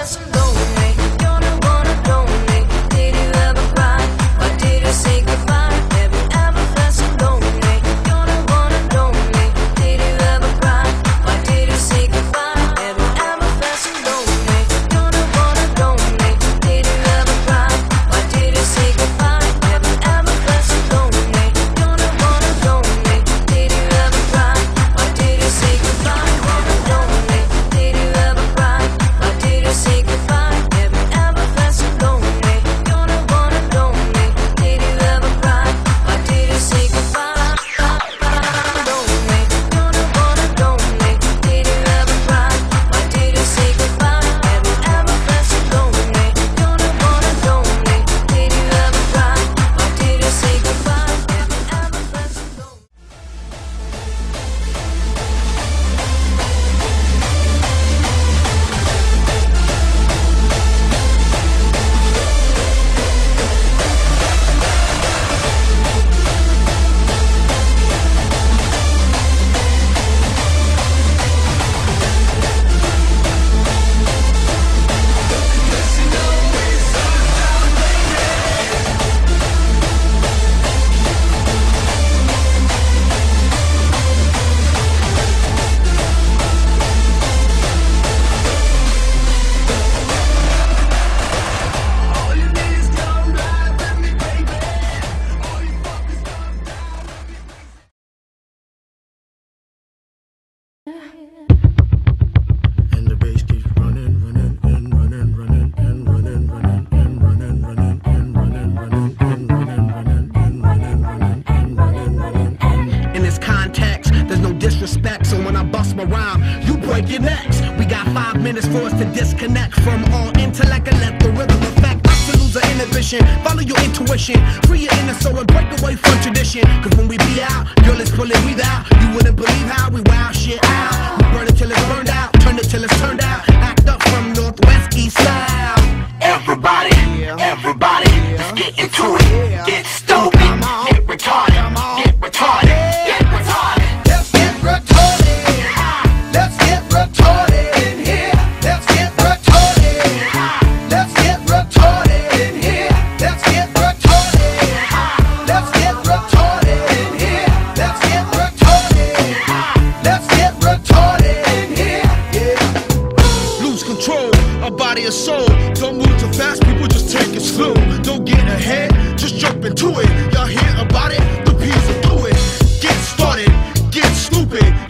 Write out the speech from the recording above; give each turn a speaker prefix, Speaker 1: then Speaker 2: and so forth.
Speaker 1: 말씀
Speaker 2: disrespect. So when I bust my rhyme, you break your necks. We got five minutes for us to disconnect from all intellect and let the rhythm affect. Not to inhibition, follow your intuition, free your inner soul and break away from tradition. Cause when we be out, girl, it's pulling me out. You wouldn't believe how we wow shit out. We burn it till it's burned out, turn it till it's turned out. my body and soul. Don't move too fast, people just take it slow. Don't get ahead, just jump into it. Y'all hear about it? The piece will do it. Get started, get stupid.